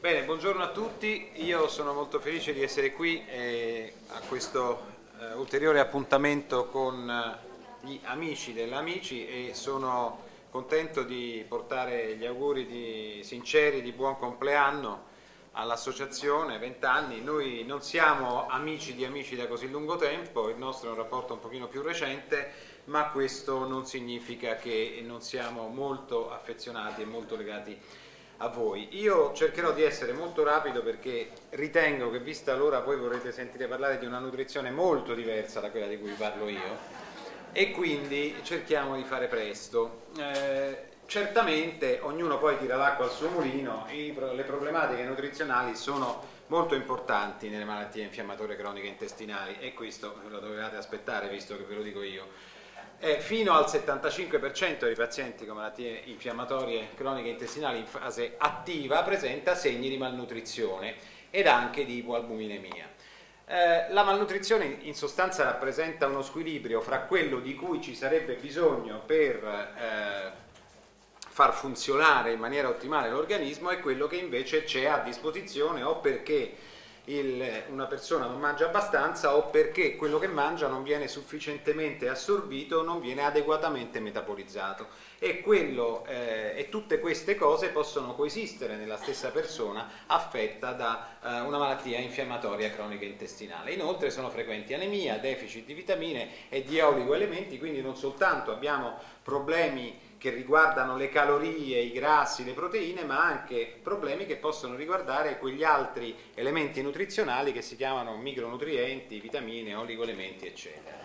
Bene, buongiorno a tutti, io sono molto felice di essere qui eh, a questo eh, ulteriore appuntamento con eh, gli amici dell'Amici e sono contento di portare gli auguri di, sinceri di buon compleanno all'associazione, 20 anni, noi non siamo amici di amici da così lungo tempo, il nostro è un rapporto un pochino più recente, ma questo non significa che non siamo molto affezionati e molto legati a voi. Io cercherò di essere molto rapido perché ritengo che vista l'ora voi vorrete sentire parlare di una nutrizione molto diversa da quella di cui parlo io e quindi cerchiamo di fare presto. Eh, certamente ognuno poi tira l'acqua al suo mulino, le problematiche nutrizionali sono molto importanti nelle malattie infiammatorie croniche intestinali e questo lo dovevate aspettare visto che ve lo dico io. Eh, fino al 75% dei pazienti con malattie infiammatorie croniche intestinali in fase attiva presenta segni di malnutrizione ed anche di ipoalbuminemia. Eh, la malnutrizione in sostanza rappresenta uno squilibrio fra quello di cui ci sarebbe bisogno per eh, far funzionare in maniera ottimale l'organismo e quello che invece c'è a disposizione o perché il, una persona non mangia abbastanza o perché quello che mangia non viene sufficientemente assorbito non viene adeguatamente metabolizzato e, quello, eh, e, tutte queste cose possono coesistere nella stessa persona affetta da eh, una malattia infiammatoria cronica intestinale. Inoltre sono frequenti anemia, deficit di vitamine e di oligoelementi, quindi non soltanto abbiamo problemi che riguardano le calorie, i grassi, le proteine, ma anche problemi che possono riguardare quegli altri elementi nutrizionali che si chiamano micronutrienti, vitamine, oligoelementi, eccetera.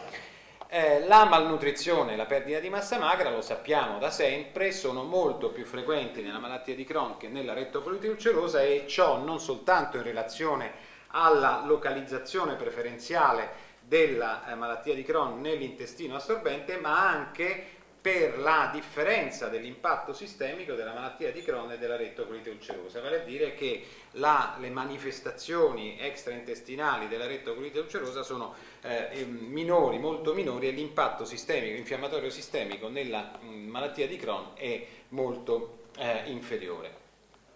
Eh, la malnutrizione e la perdita di massa magra, lo sappiamo da sempre, sono molto più frequenti nella malattia di Crohn che nella rettocolite ulcerosa e ciò non soltanto in relazione alla localizzazione preferenziale della eh, malattia di Crohn nell'intestino assorbente, ma anche per la differenza dell'impatto sistemico della malattia di Crohn e della rettocolite ulcerosa, vale a dire che la, le manifestazioni extraintestinali della rettocolite ulcerosa sono eh, minori, molto minori e l'impatto sistemico, infiammatorio sistemico nella mh, malattia di Crohn è molto eh, inferiore.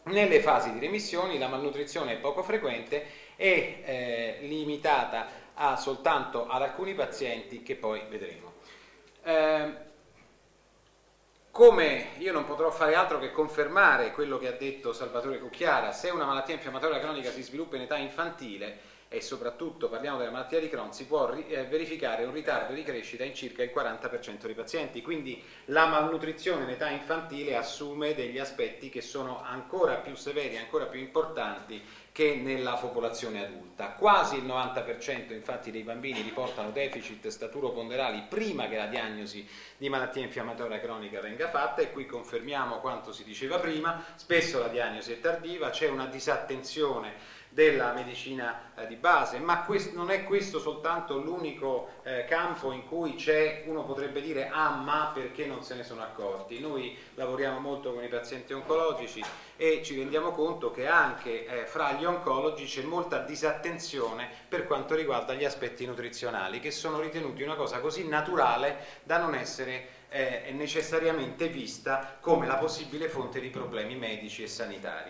Nelle fasi di remissione la malnutrizione è poco frequente e eh, limitata a, soltanto ad alcuni pazienti che poi vedremo. Come io non potrò fare altro che confermare quello che ha detto Salvatore Cucchiara, se una malattia infiammatoria cronica si sviluppa in età infantile e soprattutto parliamo della malattia di Crohn, si può eh, verificare un ritardo di crescita in circa il 40% dei pazienti, quindi la malnutrizione in età infantile assume degli aspetti che sono ancora più severi, ancora più importanti che nella popolazione adulta. Quasi il 90% infatti dei bambini riportano deficit staturo-ponderali prima che la diagnosi di malattia infiammatoria cronica venga fatta. E qui confermiamo quanto si diceva prima, spesso la diagnosi è tardiva, c'è una disattenzione della medicina eh, di base, ma questo, non è questo soltanto l'unico eh, campo in cui c'è, uno potrebbe dire ah ma perché non se ne sono accorti. Noi lavoriamo molto con i pazienti oncologici e ci rendiamo conto che anche eh, fra gli oncologi c'è molta disattenzione per quanto riguarda gli aspetti nutrizionali, che sono ritenuti una cosa così naturale da non essere eh, necessariamente vista come la possibile fonte di problemi medici e sanitari.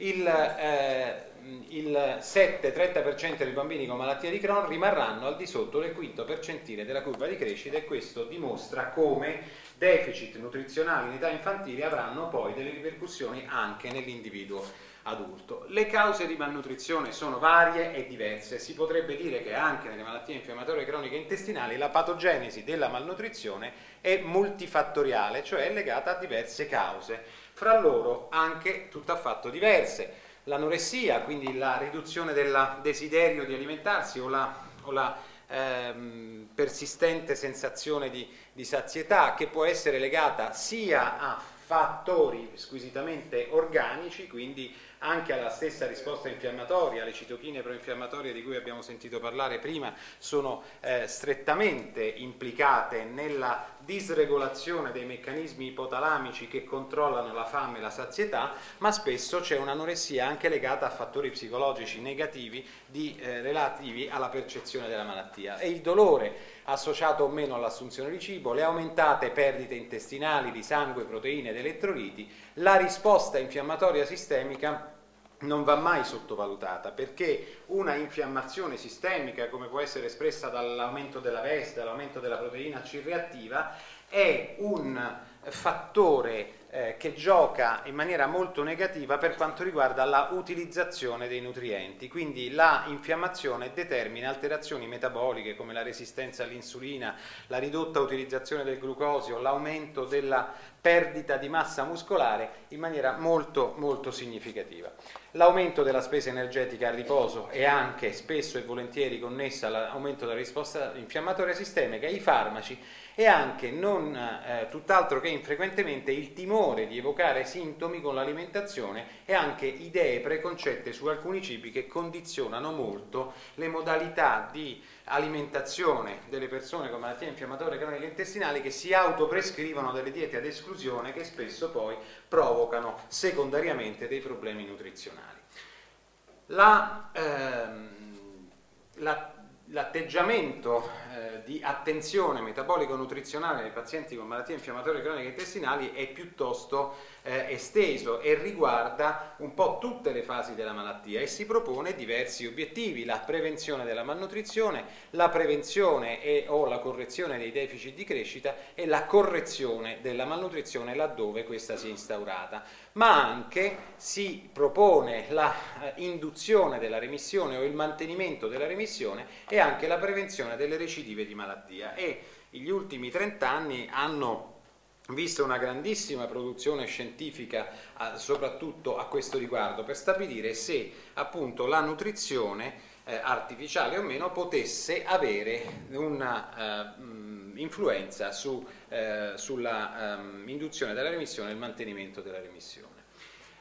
Il, eh, il 7-30% dei bambini con malattia di Crohn rimarranno al di sotto del quinto percentile della curva di crescita e questo dimostra come deficit nutrizionali in età infantile avranno poi delle ripercussioni anche nell'individuo adulto. Le cause di malnutrizione sono varie e diverse, si potrebbe dire che anche nelle malattie infiammatorie croniche intestinali la patogenesi della malnutrizione è multifattoriale, cioè è legata a diverse cause, fra loro anche tutt'affatto diverse. L'anoressia, quindi la riduzione del desiderio di alimentarsi o la, o la ehm, persistente sensazione di, di sazietà che può essere legata sia a fattori squisitamente organici, quindi anche alla stessa risposta infiammatoria, le citochine proinfiammatorie di cui abbiamo sentito parlare prima sono eh, strettamente implicate nella disregolazione dei meccanismi ipotalamici che controllano la fame e la sazietà, ma spesso c'è un'anoressia anche legata a fattori psicologici negativi di, eh, relativi alla percezione della malattia. E il dolore associato o meno all'assunzione di cibo, le aumentate perdite intestinali di sangue, proteine ed elettroliti, la risposta infiammatoria sistemica non va mai sottovalutata perché una infiammazione sistemica come può essere espressa dall'aumento della VES, dall'aumento della proteina C reattiva è un fattore eh, che gioca in maniera molto negativa per quanto riguarda la utilizzazione dei nutrienti, quindi la infiammazione determina alterazioni metaboliche come la resistenza all'insulina, la ridotta utilizzazione del glucosio, l'aumento della perdita di massa muscolare in maniera molto molto significativa. L'aumento della spesa energetica a riposo è anche spesso e volentieri connessa all'aumento della risposta infiammatoria sistemica, i farmaci e anche non eh, tutt'altro che infrequentemente il timore di evocare sintomi con l'alimentazione e anche idee preconcette su alcuni cibi che condizionano molto le modalità di alimentazione delle persone con malattie infiammatorie croniche intestinali che si autoprescrivono delle diete ad esclusione che spesso poi provocano secondariamente dei problemi nutrizionali. La, ehm, la l'atteggiamento eh, di attenzione metabolico-nutrizionale nei pazienti con malattie infiammatorie croniche intestinali è piuttosto eh, esteso e riguarda un po' tutte le fasi della malattia e si propone diversi obiettivi, la prevenzione della malnutrizione, la prevenzione e, o la correzione dei deficit di crescita e la correzione della malnutrizione laddove questa si è instaurata, ma anche si propone l'induzione eh, della remissione o il mantenimento della remissione e anche la prevenzione delle recidive di malattia. E gli ultimi 30 anni hanno visto una grandissima produzione scientifica soprattutto a questo riguardo per stabilire se appunto la nutrizione eh, artificiale o meno potesse avere un'influenza eh, su, eh, sulla um, induzione della remissione e il mantenimento della remissione.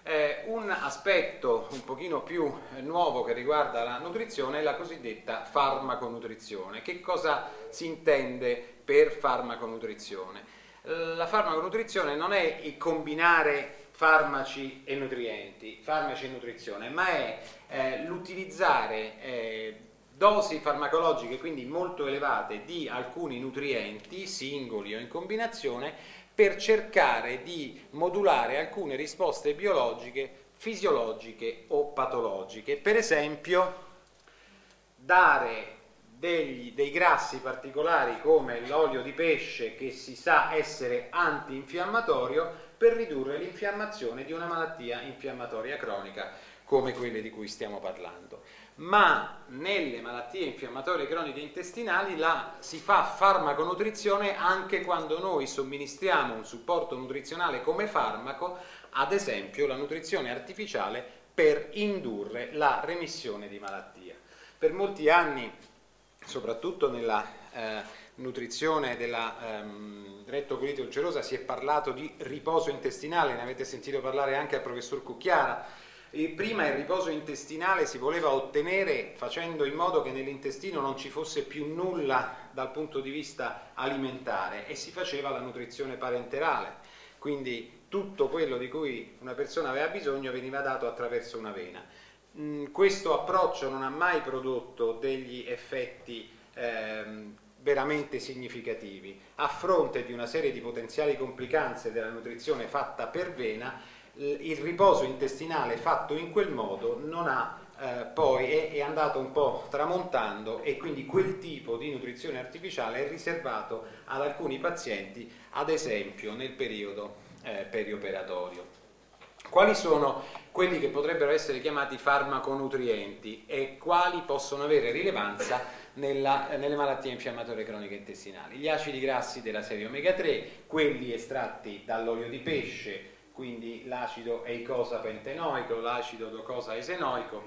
Eh, un aspetto un pochino più nuovo che riguarda la nutrizione è la cosiddetta farmaconutrizione. Che cosa si intende per farmaconutrizione? La farmaconutrizione non è il combinare farmaci e nutrienti, farmaci e nutrizione, ma è eh, l'utilizzare eh, dosi farmacologiche, quindi molto elevate, di alcuni nutrienti, singoli o in combinazione, per cercare di modulare alcune risposte biologiche, fisiologiche o patologiche. Per esempio, dare degli, dei grassi particolari come l'olio di pesce che si sa essere antinfiammatorio per ridurre l'infiammazione di una malattia infiammatoria cronica come quelle di cui stiamo parlando. Ma nelle malattie infiammatorie croniche intestinali la, si fa farmaconutrizione anche quando noi somministriamo un supporto nutrizionale come farmaco, ad esempio la nutrizione artificiale per indurre la remissione di malattia. Per molti anni soprattutto nella eh, nutrizione della ehm, rettocolite ulcerosa si è parlato di riposo intestinale, ne avete sentito parlare anche al professor Cucchiara. E prima il riposo intestinale si voleva ottenere facendo in modo che nell'intestino non ci fosse più nulla dal punto di vista alimentare e si faceva la nutrizione parenterale, quindi tutto quello di cui una persona aveva bisogno veniva dato attraverso una vena. Mm, questo approccio non ha mai prodotto degli effetti ehm, veramente significativi. A fronte di una serie di potenziali complicanze della nutrizione fatta per vena, il riposo intestinale fatto in quel modo non ha eh, poi è, è, andato un po' tramontando e quindi quel tipo di nutrizione artificiale è riservato ad alcuni pazienti, ad esempio nel periodo eh, perioperatorio. Quali sono quelli che potrebbero essere chiamati farmaconutrienti e quali possono avere rilevanza nella, nelle malattie infiammatorie croniche intestinali? Gli acidi grassi della serie omega 3, quelli estratti dall'olio di pesce, quindi l'acido eicosa pentenoico, l'acido docosa esenoico,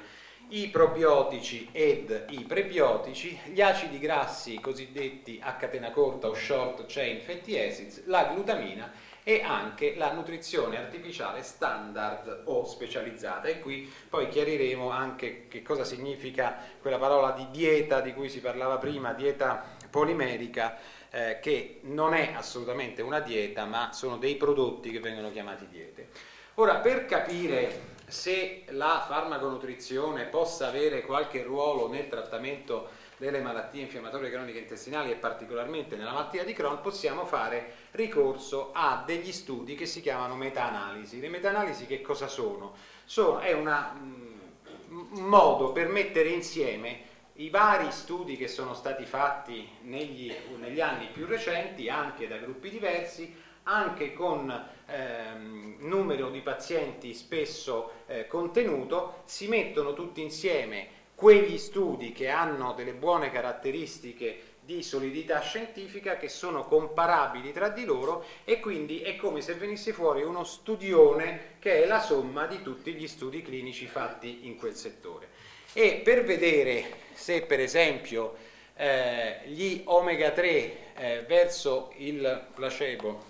i probiotici ed i prebiotici, gli acidi grassi cosiddetti a catena corta o short chain fatty acids, la glutamina e anche la nutrizione artificiale standard o specializzata e qui poi chiariremo anche che cosa significa quella parola di dieta di cui si parlava prima, dieta polimerica eh, che non è assolutamente una dieta ma sono dei prodotti che vengono chiamati diete. Ora per capire se la farmaconutrizione possa avere qualche ruolo nel trattamento delle malattie infiammatorie croniche intestinali e particolarmente nella malattia di Crohn possiamo fare ricorso a degli studi che si chiamano meta-analisi. Le meta-analisi che cosa sono? sono è mh, un modo per mettere insieme i vari studi che sono stati fatti negli, negli anni più recenti, anche da gruppi diversi, anche con ehm, numero di pazienti spesso eh, contenuto, si mettono tutti insieme quegli studi che hanno delle buone caratteristiche di solidità scientifica che sono comparabili tra di loro e quindi è come se venisse fuori uno studione che è la somma di tutti gli studi clinici fatti in quel settore. E per vedere se per esempio eh, gli omega 3 eh, verso il placebo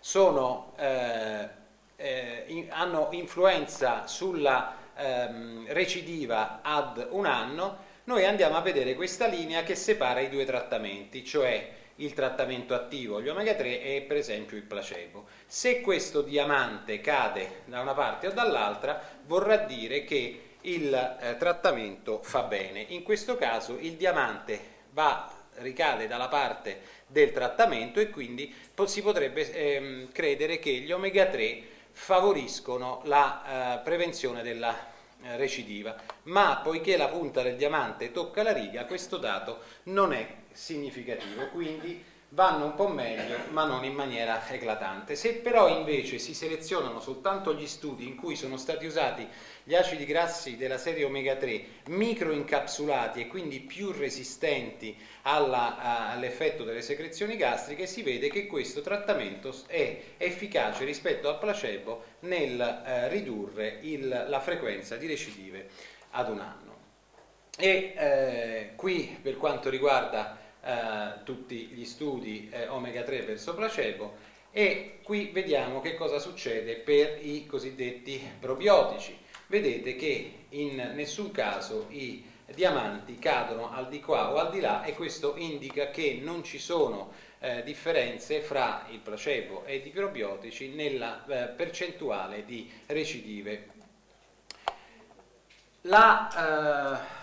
sono, eh, eh, in, hanno influenza sulla ehm, recidiva ad un anno, noi andiamo a vedere questa linea che separa i due trattamenti, cioè il trattamento attivo, gli omega 3 e per esempio il placebo. Se questo diamante cade da una parte o dall'altra, vorrà dire che il eh, trattamento fa bene. In questo caso il diamante va, ricade dalla parte del trattamento e quindi si potrebbe ehm, credere che gli omega 3 favoriscono la eh, prevenzione della eh, recidiva, ma poiché la punta del diamante tocca la riga, questo dato non è significativo, quindi vanno un po' meglio, ma non in maniera eclatante. Se però invece si selezionano soltanto gli studi in cui sono stati usati gli acidi grassi della serie omega 3 microincapsulati e quindi più resistenti alla, all'effetto delle secrezioni gastriche, si vede che questo trattamento è efficace rispetto al placebo nel eh, ridurre il, la frequenza di recidive ad un anno. E eh, qui per quanto riguarda eh, tutti gli studi eh, omega 3 verso placebo e qui vediamo che cosa succede per i cosiddetti probiotici. Vedete che in nessun caso i diamanti cadono al di qua o al di là e questo indica che non ci sono eh, differenze fra il placebo e i probiotici nella eh, percentuale di recidive. La, eh,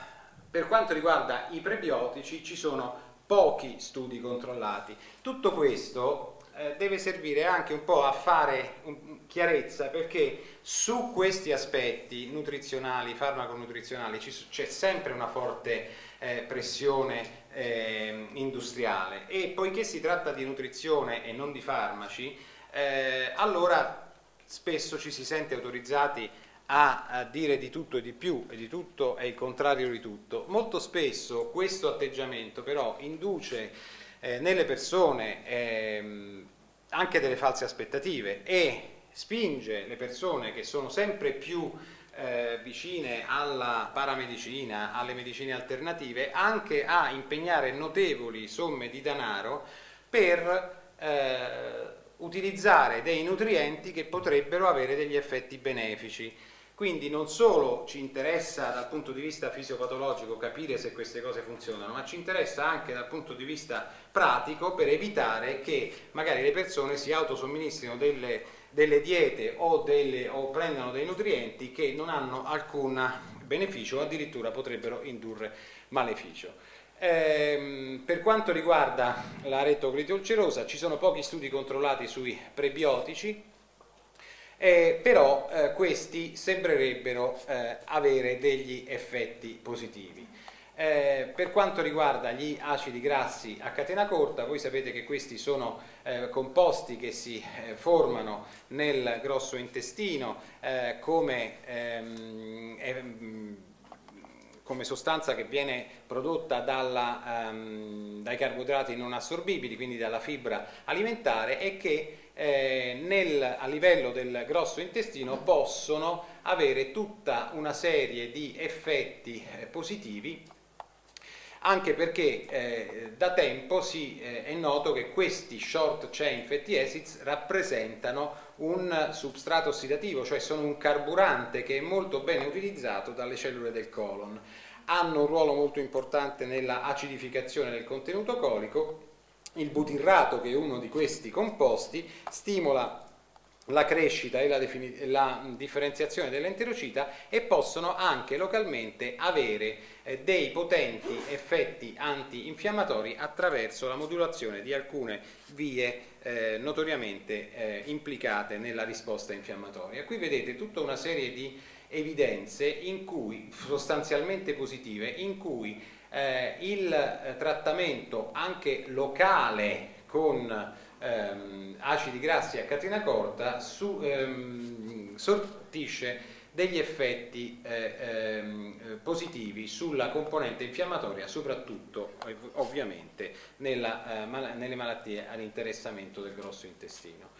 per quanto riguarda i prebiotici ci sono pochi studi controllati. Tutto questo eh, deve servire anche un po' a fare chiarezza perché su questi aspetti nutrizionali, farmaco-nutrizionali, c'è sempre una forte eh, pressione eh, industriale e poiché si tratta di nutrizione e non di farmaci, eh, allora spesso ci si sente autorizzati a, dire di tutto e di più e di tutto è il contrario di tutto. Molto spesso questo atteggiamento però induce eh, nelle persone ehm, anche delle false aspettative e spinge le persone che sono sempre più eh, vicine alla paramedicina, alle medicine alternative, anche a impegnare notevoli somme di denaro per eh, utilizzare dei nutrienti che potrebbero avere degli effetti benefici. Quindi non solo ci interessa dal punto di vista fisiopatologico capire se queste cose funzionano, ma ci interessa anche dal punto di vista pratico per evitare che magari le persone si autosomministrino delle, delle diete o, delle, o prendano dei nutrienti che non hanno alcun beneficio o addirittura potrebbero indurre maleficio. Eh, per quanto riguarda la rettoclite ulcerosa ci sono pochi studi controllati sui prebiotici, eh, però eh, questi sembrerebbero eh, avere degli effetti positivi. Eh, per quanto riguarda gli acidi grassi a catena corta, voi sapete che questi sono eh, composti che si eh, formano nel grosso intestino come, ehm, come, sostanza che viene prodotta dalla, ehm, dai carboidrati non assorbibili, quindi dalla fibra alimentare e che eh, nel, a livello del grosso intestino possono avere tutta una serie di effetti eh, positivi anche perché eh, da tempo si, eh, è noto che questi short chain fatty acids rappresentano un substrato ossidativo, cioè sono un carburante che è molto bene utilizzato dalle cellule del colon. Hanno un ruolo molto importante nella acidificazione del contenuto colico il butirrato, che è uno di questi composti, stimola la crescita e la, la differenziazione dell'enterocita e possono anche localmente avere eh, dei potenti effetti antinfiammatori attraverso la modulazione di alcune vie eh, notoriamente eh, implicate nella risposta infiammatoria. Qui vedete tutta una serie di evidenze in cui, sostanzialmente positive in cui eh, il eh, trattamento anche locale con ehm, acidi grassi a catena corta su, ehm, sortisce degli effetti eh, ehm, positivi sulla componente infiammatoria, soprattutto ovviamente nella, eh, nelle malattie all'interessamento del grosso intestino.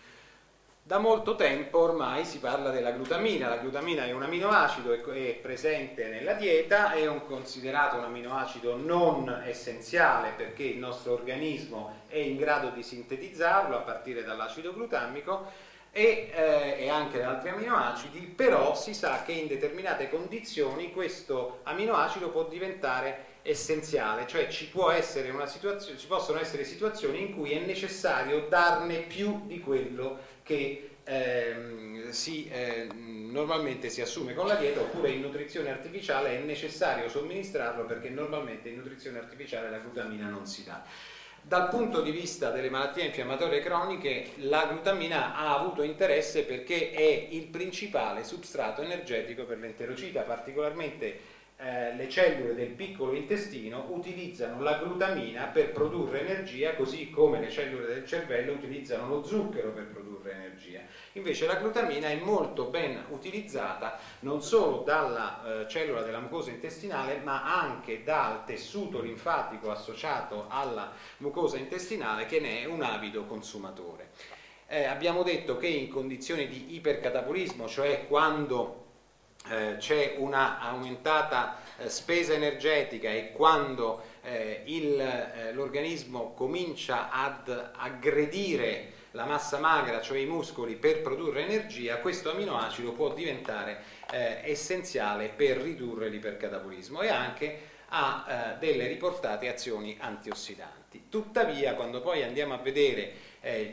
Da molto tempo ormai si parla della glutamina, la glutamina è un aminoacido, è presente nella dieta, è un considerato un aminoacido non essenziale perché il nostro organismo è in grado di sintetizzarlo a partire dall'acido glutamico e, eh, e, anche altri aminoacidi, però si sa che in determinate condizioni questo aminoacido può diventare essenziale, cioè ci, ci possono essere situazioni in cui è necessario darne più di quello che ehm, si, eh, normalmente si assume con la dieta oppure in nutrizione artificiale è necessario somministrarlo perché normalmente in nutrizione artificiale la glutamina non si dà. Dal punto di vista delle malattie infiammatorie croniche, la glutamina ha avuto interesse perché è il principale substrato energetico per l'enterocita, particolarmente eh, le cellule del piccolo intestino utilizzano la glutamina per produrre energia, così come le cellule del cervello utilizzano lo zucchero per produrre energia. Invece la glutamina è molto ben utilizzata non solo dalla eh, cellula della mucosa intestinale, ma anche dal tessuto linfatico associato alla mucosa intestinale che ne è un avido consumatore. Eh, abbiamo detto che in condizioni di ipercatabolismo, cioè quando eh, c'è una aumentata eh, spesa energetica e quando eh, l'organismo comincia ad aggredire la massa magra, cioè i muscoli, per produrre energia, questo aminoacido può diventare essenziale per ridurre l'ipercatabolismo e anche ha delle riportate azioni antiossidanti. Tuttavia, quando poi andiamo a vedere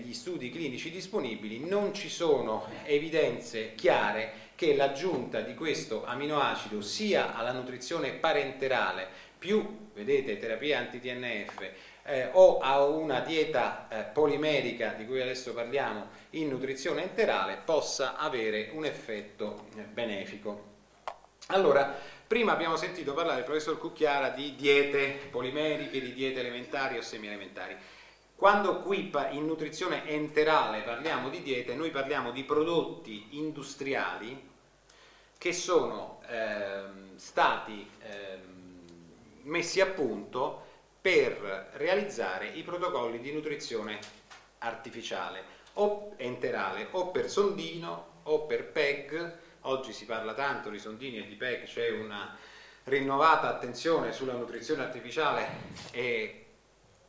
gli studi clinici disponibili, non ci sono evidenze chiare che l'aggiunta di questo aminoacido sia alla nutrizione parenterale più, vedete, terapia anti-TNF eh, o a una dieta eh, polimerica di cui adesso parliamo in nutrizione enterale possa avere un effetto eh, benefico. Allora, prima abbiamo sentito parlare il professor Cucchiara di diete polimeriche, di diete elementari o semi-elementari. Quando qui in nutrizione enterale parliamo di diete, noi parliamo di prodotti industriali che sono ehm, stati ehm, messi a punto per realizzare i protocolli di nutrizione artificiale o enterale o per sondino o per PEG. Oggi si parla tanto di sondini e di PEG, c'è una rinnovata attenzione sulla nutrizione artificiale e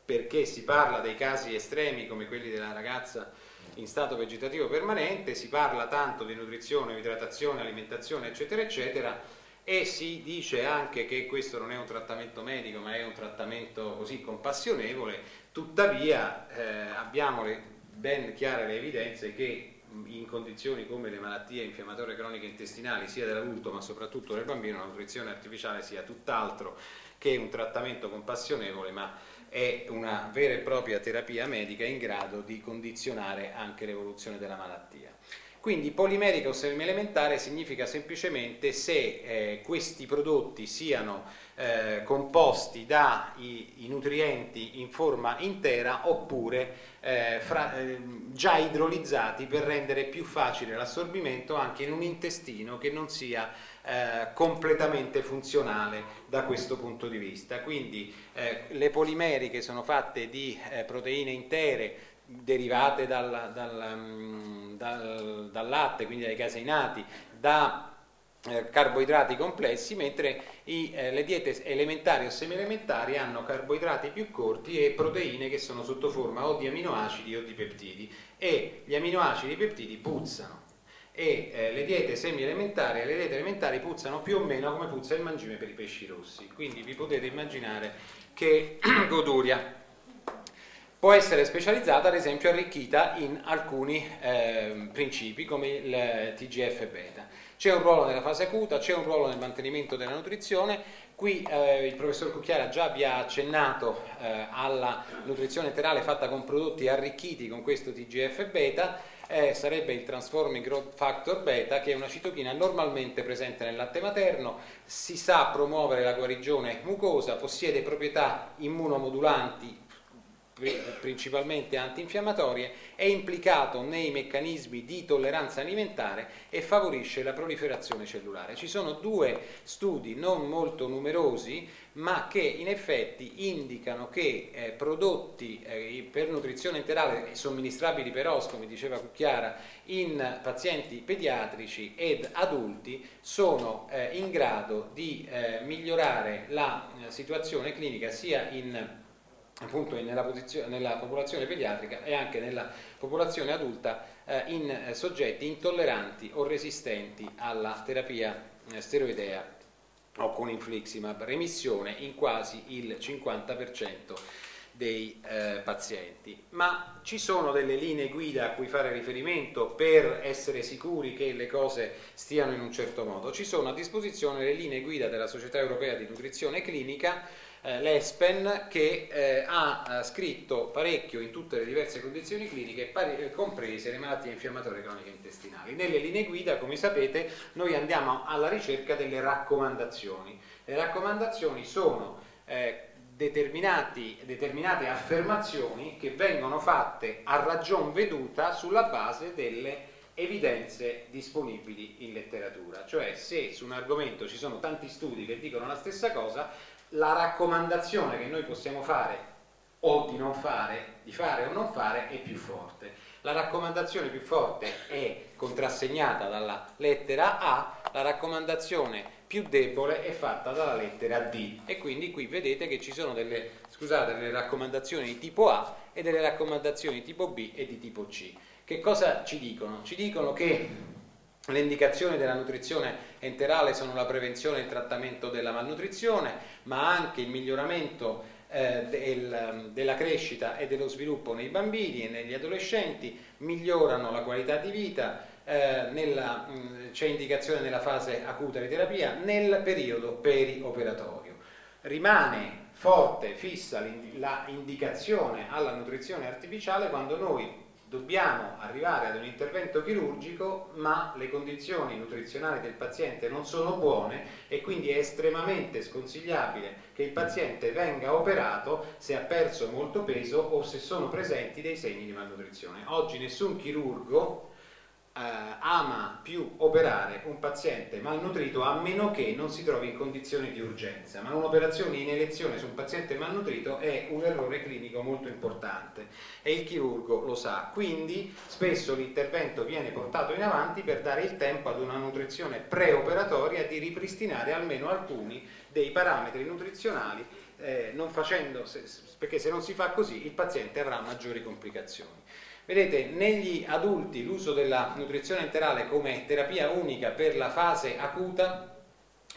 perché si parla dei casi estremi come quelli della ragazza in stato vegetativo permanente, si parla tanto di nutrizione, idratazione, alimentazione, eccetera, eccetera, e si dice anche che questo non è un trattamento medico, ma è un trattamento così compassionevole, tuttavia eh, abbiamo le, ben chiare le evidenze che in condizioni come le malattie infiammatorie croniche intestinali, sia dell'adulto ma soprattutto del bambino, la nutrizione artificiale sia tutt'altro che un trattamento compassionevole, ma è una vera e propria terapia medica in grado di condizionare anche l'evoluzione della malattia. Quindi polimerica o semi-elementare significa semplicemente se eh, questi prodotti siano eh, composti dai nutrienti in forma intera oppure eh, fra, eh, già idrolizzati per rendere più facile l'assorbimento anche in un intestino che non sia eh, completamente funzionale da questo punto di vista. Quindi eh, le polimeriche sono fatte di proteine intere derivate dal, dal, mm, dal, dal latte, quindi dai caseinati, da eh, carboidrati complessi, mentre i, eh, le diete elementari o semi-elementari hanno carboidrati più corti e proteine che sono sotto forma o di aminoacidi o di peptidi e gli aminoacidi e i peptidi puzzano e eh, le diete semi-elementari e le diete elementari puzzano più o meno come puzza il mangime per i pesci rossi, quindi vi potete immaginare che goduria. Può essere specializzata ad esempio arricchita in alcuni eh, principi come il TGF beta. C'è un ruolo nella fase acuta, c'è un ruolo nel mantenimento della nutrizione, qui eh, il professor Cucchiara già vi ha accennato eh, alla nutrizione enterale fatta con prodotti arricchiti con questo TGF beta, eh, sarebbe il Transforming Growth Factor Beta, che è una citochina normalmente presente nel latte materno, si sa promuovere la guarigione mucosa, possiede proprietà immunomodulanti principalmente antinfiammatorie, è implicato nei meccanismi di tolleranza alimentare e favorisce la proliferazione cellulare. Ci sono due studi non molto numerosi, ma che in effetti indicano che eh, prodotti eh, per nutrizione enterale somministrabili per os, come diceva Cucchiara, in pazienti pediatrici ed adulti sono eh, in grado di eh, migliorare la eh, situazione clinica sia in appunto nella, nella, popolazione pediatrica e anche nella popolazione adulta eh, in eh, soggetti intolleranti o resistenti alla terapia eh, steroidea o con infliximab, remissione in quasi il 50% dei eh, pazienti. Ma ci sono delle linee guida a cui fare riferimento per essere sicuri che le cose stiano in un certo modo. Ci sono a disposizione le linee guida della Società Europea di Nutrizione Clinica eh, l'ESPEN che eh, ha eh, scritto parecchio in tutte le diverse condizioni cliniche, eh, comprese le malattie infiammatorie croniche intestinali. Nelle linee guida, come sapete, noi andiamo alla ricerca delle raccomandazioni. Le raccomandazioni sono eh, determinate affermazioni che vengono fatte a ragion veduta sulla base delle evidenze disponibili in letteratura, cioè se su un argomento ci sono tanti studi che dicono la stessa cosa, la raccomandazione che noi possiamo fare o di non fare, di fare o non fare è più forte. La raccomandazione più forte è contrassegnata dalla lettera A, la raccomandazione più debole è fatta dalla lettera D e quindi qui vedete che ci sono delle, scusate, delle raccomandazioni di tipo A e delle raccomandazioni di tipo B e di tipo C. Che cosa ci dicono? Ci dicono che le indicazioni della nutrizione enterale sono la prevenzione e il trattamento della malnutrizione, ma anche il miglioramento eh, del, della crescita e dello sviluppo nei bambini e negli adolescenti, migliorano la qualità di vita, eh, mh, c'è indicazione nella fase acuta di terapia, nel periodo perioperatorio. Rimane forte, fissa l'indicazione alla nutrizione artificiale quando noi dobbiamo arrivare ad un intervento chirurgico ma le condizioni nutrizionali del paziente non sono buone e quindi è estremamente sconsigliabile che il paziente venga operato se ha perso molto peso o se sono presenti dei segni di malnutrizione. Oggi nessun chirurgo eh, ama più operare un paziente malnutrito a meno che non si trovi in condizioni di urgenza, ma un'operazione in elezione su un paziente malnutrito è un errore clinico molto importante e il chirurgo lo sa, quindi spesso l'intervento viene portato in avanti per dare il tempo ad una nutrizione preoperatoria di ripristinare almeno alcuni dei parametri nutrizionali eh, facendo, perché se non si fa così il paziente avrà maggiori complicazioni. Vedete, negli adulti l'uso della nutrizione enterale come terapia unica per la fase acuta,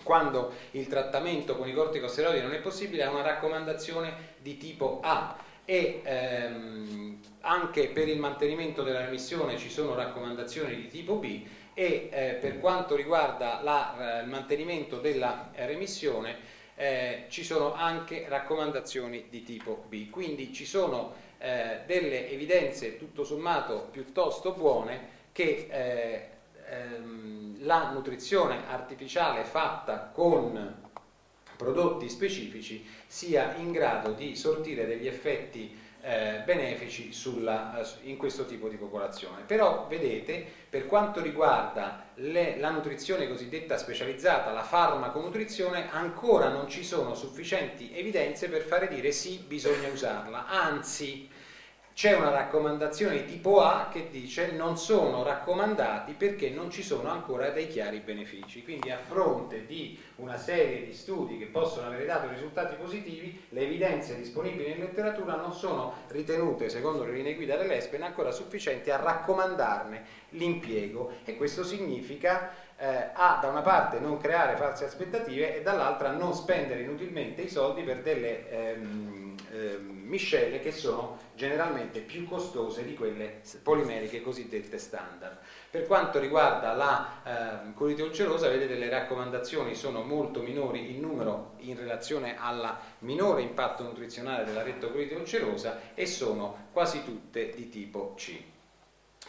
quando il trattamento con i corticosteroidi non è possibile, ha una raccomandazione di tipo A e ehm, anche per il mantenimento della remissione ci sono raccomandazioni di tipo B e eh, per quanto riguarda la, eh, il mantenimento della remissione eh, ci sono anche raccomandazioni di tipo B. Quindi ci sono eh, delle evidenze tutto sommato piuttosto buone che eh, ehm, la nutrizione artificiale fatta con prodotti specifici sia in grado di sortire degli effetti eh, benefici sulla, in questo tipo di popolazione. Però vedete, per quanto riguarda le, la nutrizione cosiddetta specializzata, la farmaconutrizione, ancora non ci sono sufficienti evidenze per fare dire sì, bisogna usarla, anzi c'è una raccomandazione tipo A che dice non sono raccomandati perché non ci sono ancora dei chiari benefici. Quindi a fronte di una serie di studi che possono avere dato risultati positivi, le evidenze disponibili in letteratura non sono ritenute, secondo le linee guida dell'ESPEN, ancora sufficienti a raccomandarne l'impiego e questo significa eh, a da una parte non creare false aspettative e dall'altra non spendere inutilmente i soldi per delle ehm, ehm, miscele che sono generalmente più costose di quelle polimeriche cosiddette standard. Per quanto riguarda la eh, colite ulcerosa, vedete le raccomandazioni sono molto minori in numero in relazione al minore impatto nutrizionale della rettocolite ulcerosa e sono quasi tutte di tipo C.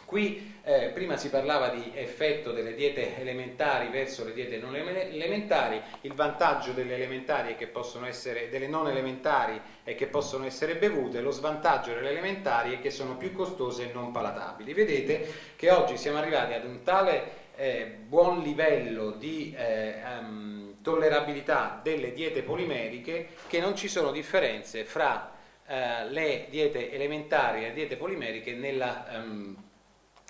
Qui eh, prima si parlava di effetto delle diete elementari verso le diete non elementari, il vantaggio delle elementari che possono essere, delle non elementari è che possono essere bevute, lo svantaggio delle elementari è che sono più costose e non palatabili. Vedete che oggi siamo arrivati ad un tale eh, buon livello di eh, um, tollerabilità delle diete polimeriche che non ci sono differenze fra eh, le diete elementari e le diete polimeriche nella um,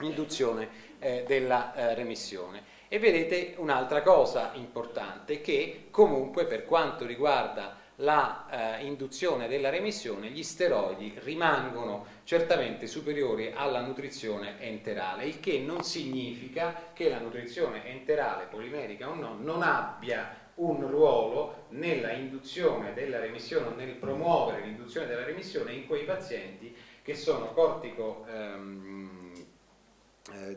induzione eh, della eh, remissione. E vedete un'altra cosa importante che comunque per quanto riguarda la eh, induzione della remissione, gli steroidi rimangono certamente superiori alla nutrizione enterale, il che non significa che la nutrizione enterale, polimerica o no, non abbia un ruolo nella induzione della remissione o nel promuovere l'induzione della remissione in quei pazienti che sono cortico ehm, eh,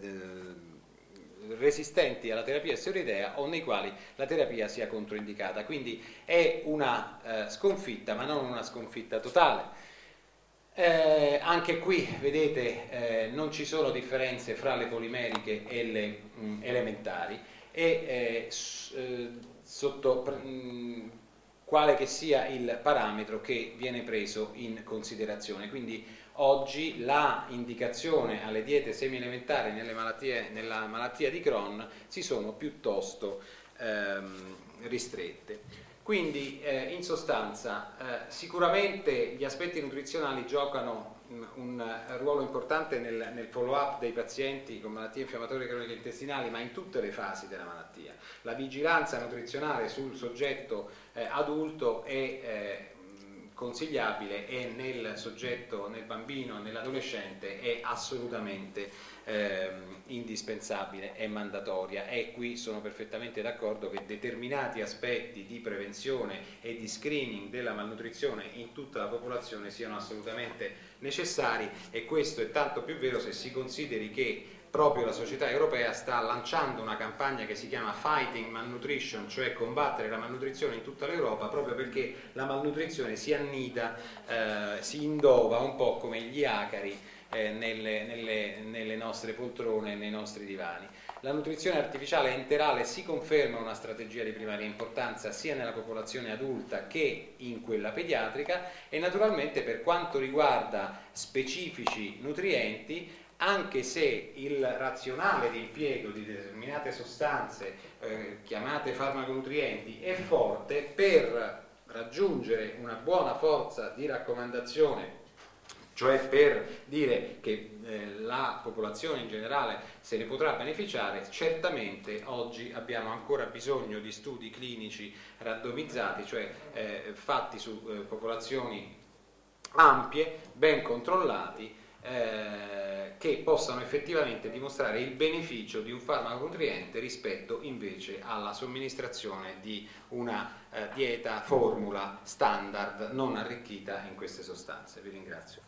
resistenti alla terapia steroidea o nei quali la terapia sia controindicata. Quindi è una eh, sconfitta, ma non una sconfitta totale. Eh, anche qui, vedete, eh, non ci sono differenze fra le polimeriche e le mh, mm, elementari e eh, sotto mh, mm, quale che sia il parametro che viene preso in considerazione. Quindi oggi la indicazione alle diete semi-elementari nella malattia di Crohn si sono piuttosto ehm, ristrette. Quindi eh, in sostanza eh, sicuramente gli aspetti nutrizionali giocano un ruolo importante nel, nel follow-up dei pazienti con malattie infiammatorie croniche intestinali, ma in tutte le fasi della malattia. La vigilanza nutrizionale sul soggetto eh, adulto è eh, consigliabile e nel soggetto, nel bambino, nell'adolescente è assolutamente eh, indispensabile e mandatoria. E qui sono perfettamente d'accordo che determinati aspetti di prevenzione e di screening della malnutrizione in tutta la popolazione siano assolutamente necessari e questo è tanto più vero se si consideri che proprio la società europea sta lanciando una campagna che si chiama Fighting Malnutrition, cioè combattere la malnutrizione in tutta l'Europa, proprio perché la malnutrizione si annida, eh, si indova un po' come gli acari eh, nelle, nelle, nelle nostre poltrone, nei nostri divani. La nutrizione artificiale enterale si conferma una strategia di primaria importanza sia nella popolazione adulta che in quella pediatrica e naturalmente per quanto riguarda specifici nutrienti anche se il razionale di impiego di determinate sostanze eh, chiamate farmaconutrienti è forte, per raggiungere una buona forza di raccomandazione cioè per dire che eh, la popolazione in generale se ne potrà beneficiare, certamente oggi abbiamo ancora bisogno di studi clinici randomizzati, cioè eh, fatti su eh, popolazioni ampie, ben controllati, eh, che possano effettivamente dimostrare il beneficio di un farmaco nutriente rispetto invece alla somministrazione di una eh, dieta formula standard non arricchita in queste sostanze. Vi ringrazio.